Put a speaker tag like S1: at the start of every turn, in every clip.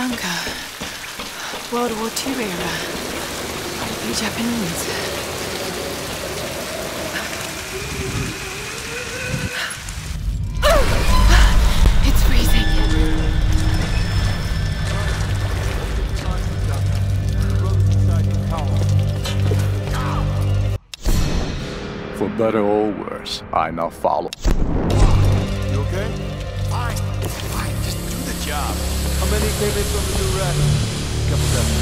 S1: this bunker. World War II era. Probably Japanese. It's freezing.
S2: For better or worse, I now follow.
S3: You okay?
S4: Fine, fine, just do the job.
S3: Many came in from the rack? Couple dozen.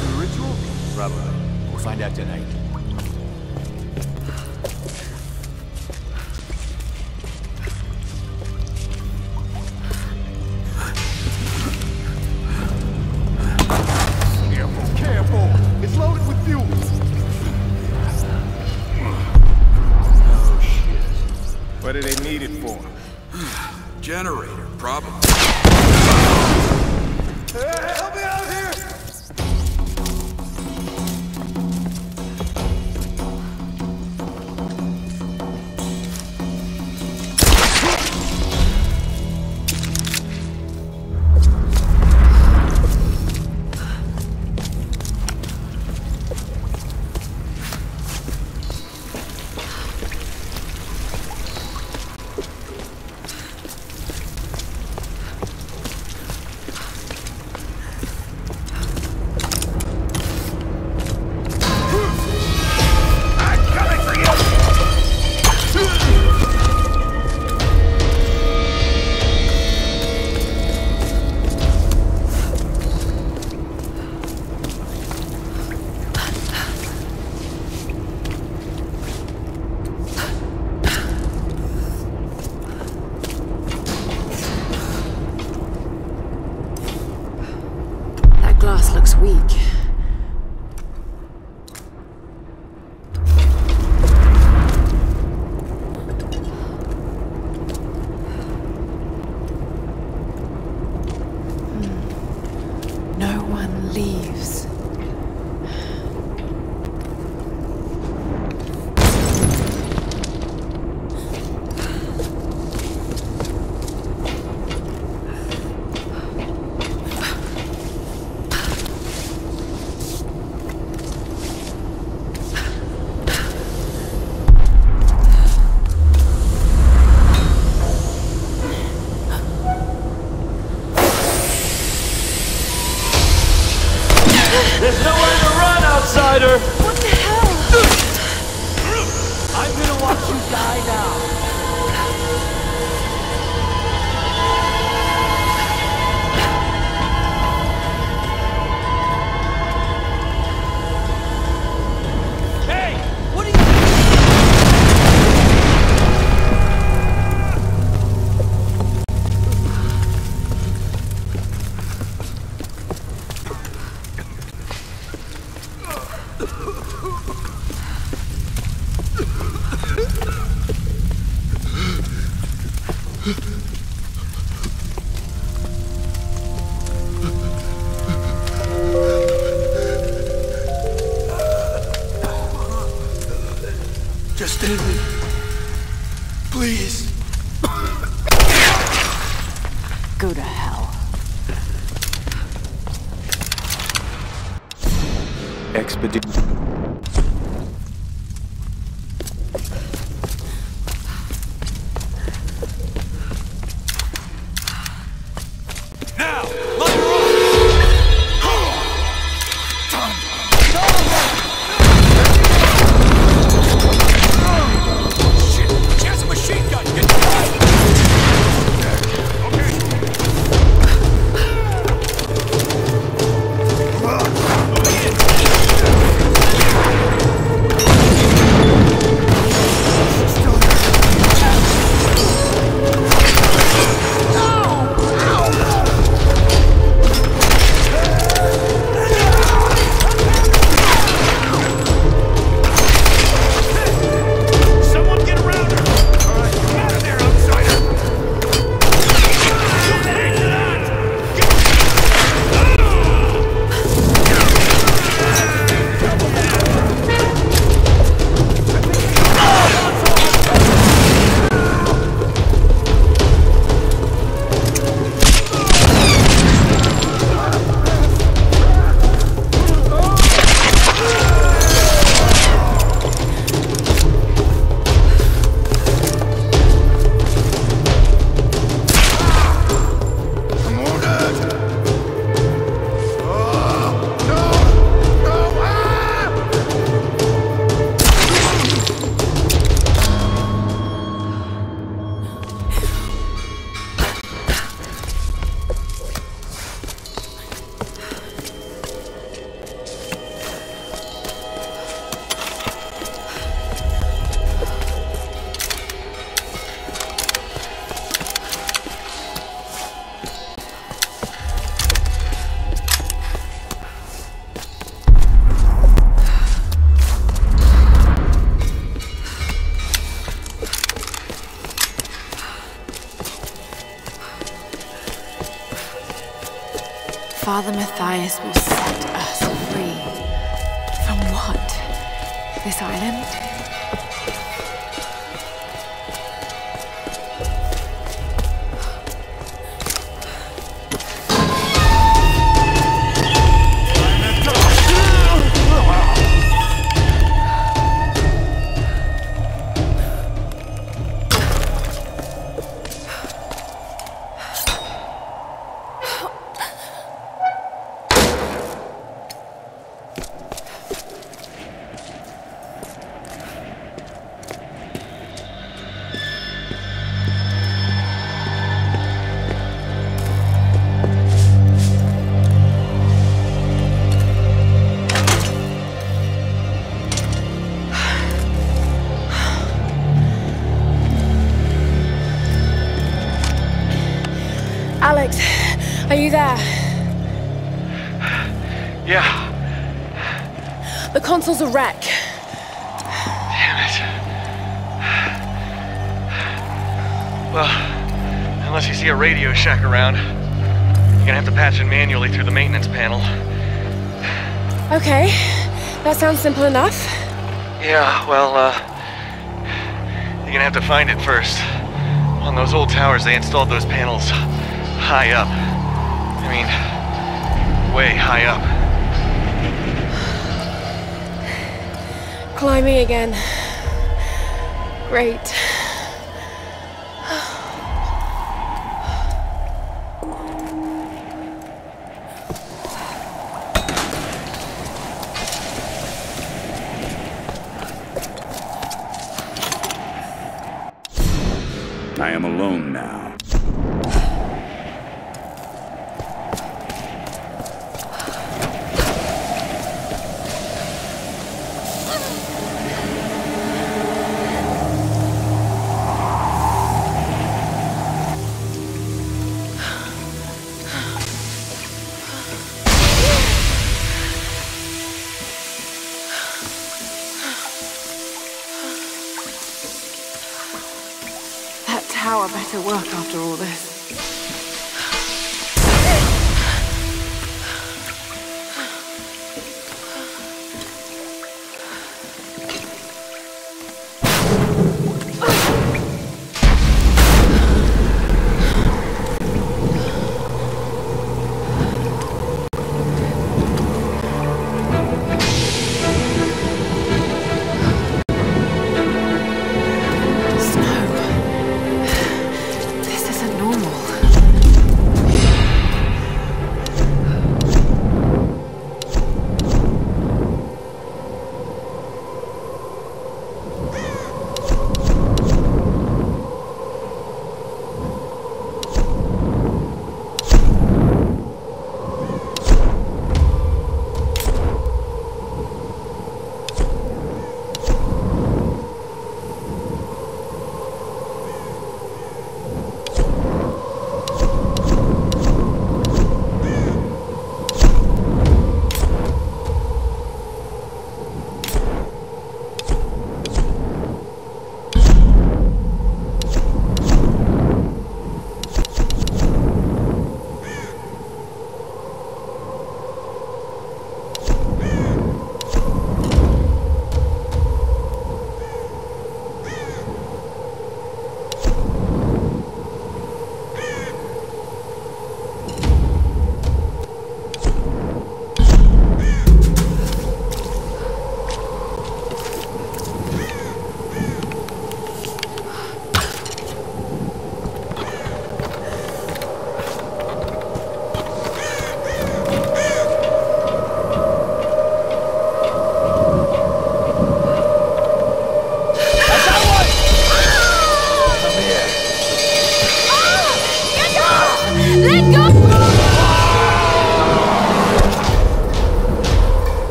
S3: The ritual?
S4: Probably. We'll find out tonight.
S1: Leaves. Father Mathias will
S5: wreck.
S6: damn it. Well, unless you see a Radio Shack around, you're gonna have to patch it manually through the maintenance panel.
S5: Okay, that sounds simple enough.
S6: Yeah, well, uh, you're gonna have to find it first. On those old towers, they installed those panels high up. I mean, way high up.
S5: Climbing again. Great.
S1: That tower better work after all this.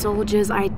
S1: Soldiers I.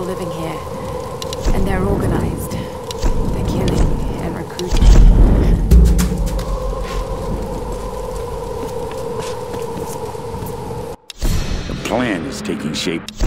S1: people living here. And they're organized.
S5: They're
S6: killing
S5: and recruiting. The
S6: plan is taking shape.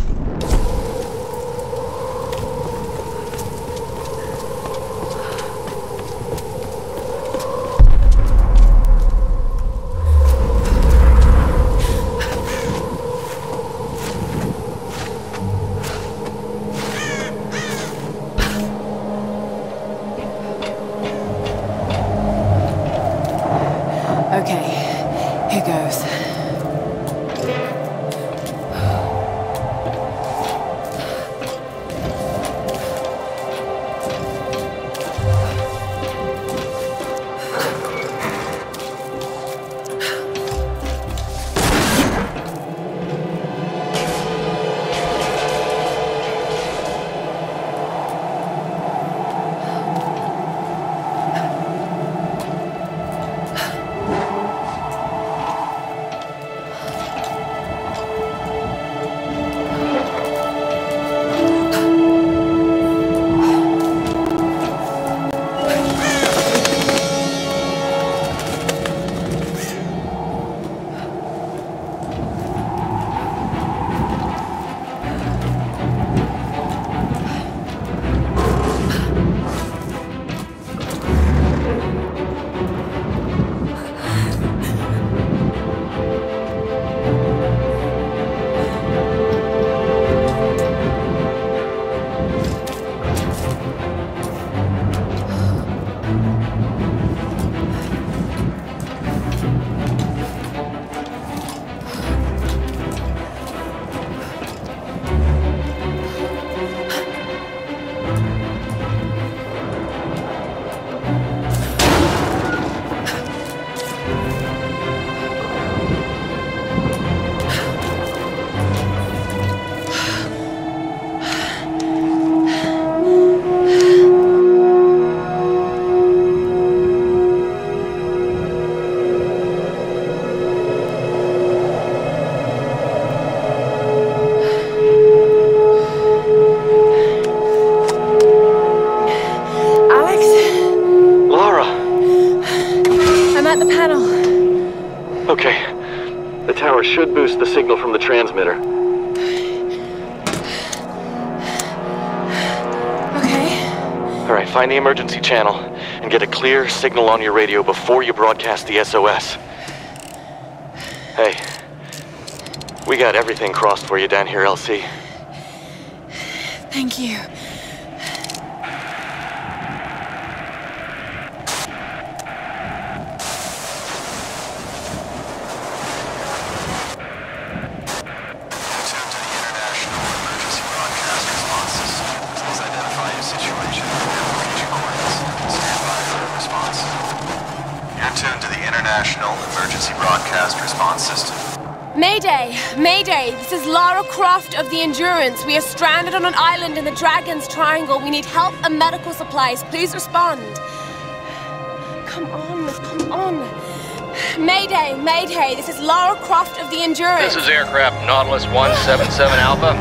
S6: Boost the signal from the transmitter.
S5: Okay.
S6: Alright, find the emergency channel and get a clear signal on your radio before you broadcast the SOS. Hey. We got everything crossed for you down here, LC.
S5: Thank you.
S7: You're tuned to the International Emergency Broadcast Response System.
S5: Mayday! This is Lara Croft of the Endurance. We are stranded on an island in the Dragon's Triangle. We need help and medical supplies. Please respond. Come on, come on. Mayday! Mayday! This is Lara Croft of the Endurance.
S8: This is aircraft Nautilus 177 Alpha.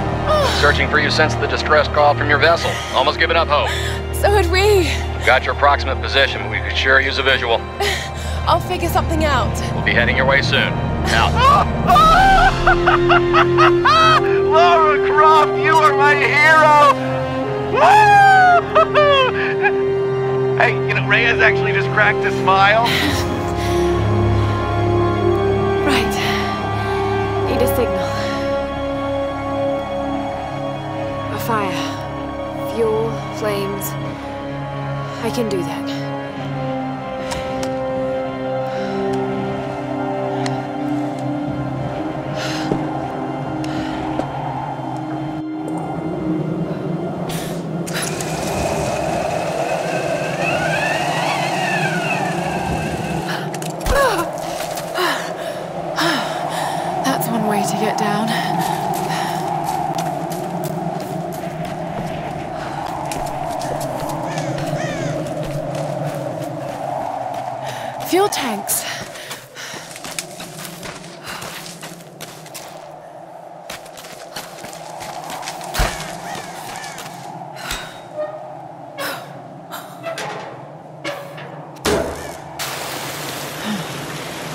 S8: Searching for you since the distress call from your vessel. Almost given up hope.
S5: So had we.
S8: Got your approximate position, but we could sure use a visual.
S5: I'll figure something out.
S8: We'll be heading your way soon. Out. Ah, ah!
S9: Lara Croft, you are my hero! Hey, you know, Reyes actually just cracked a smile.
S5: Right. Need a signal. A fire. Fuel, flames. I can do that.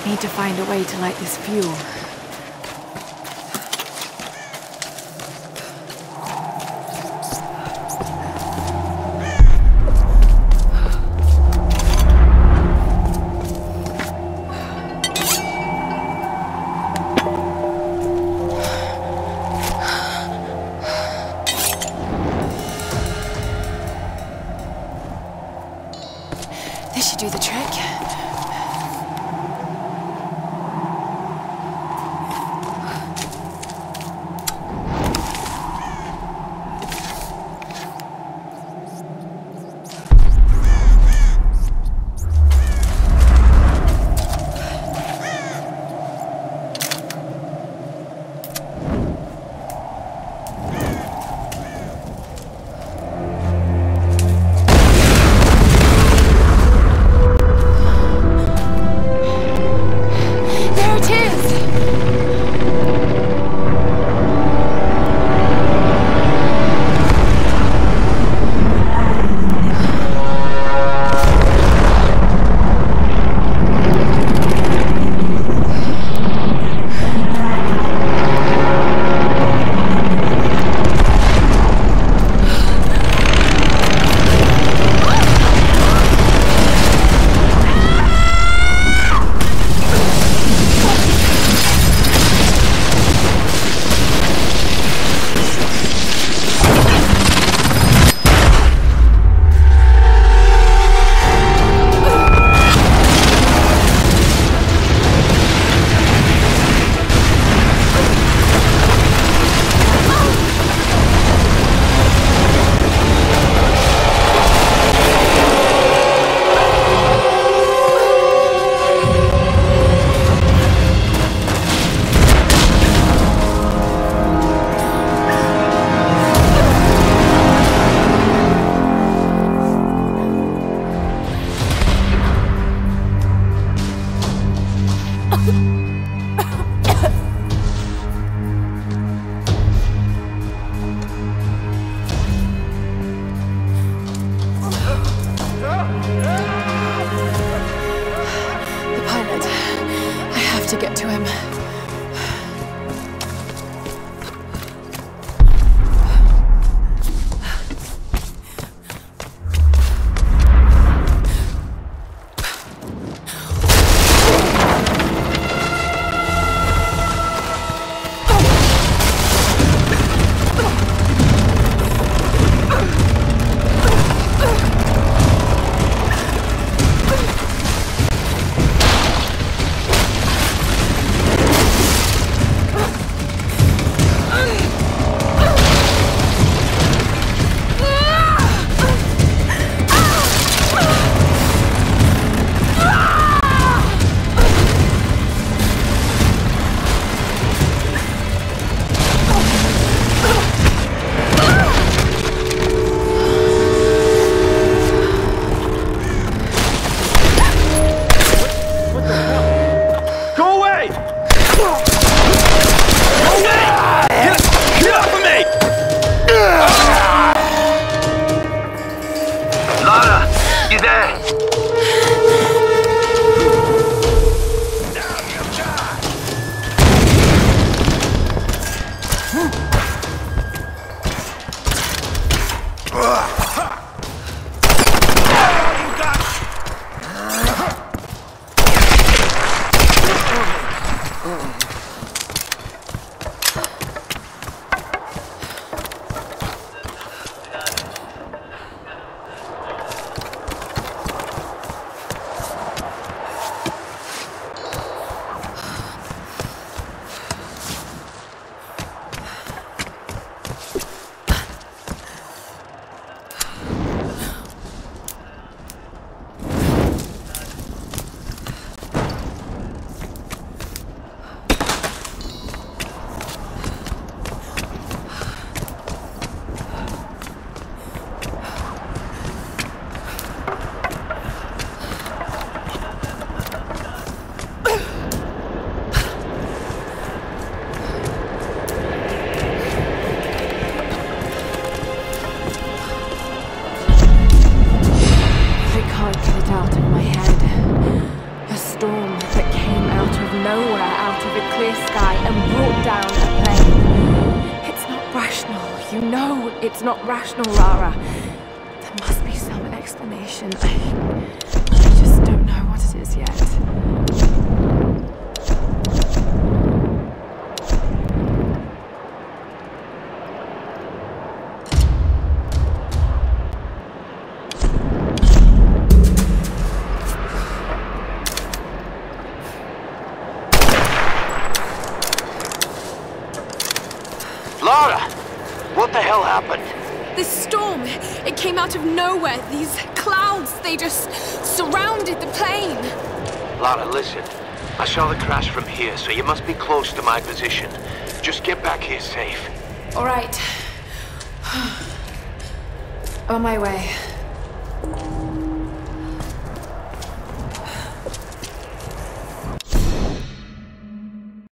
S5: Need to find a way to light this fuel.
S1: Out of a clear sky, and brought down a plane. It's not rational. You know it's not rational, Lara. There must be some explanation. I, I just don't know what it is yet.
S10: The hell happened?
S5: This storm, it came out of nowhere. These clouds, they just surrounded the plane.
S10: Lara, listen. I saw the crash from here, so you must be close to my position. Just get back here safe.
S1: All right. On my way.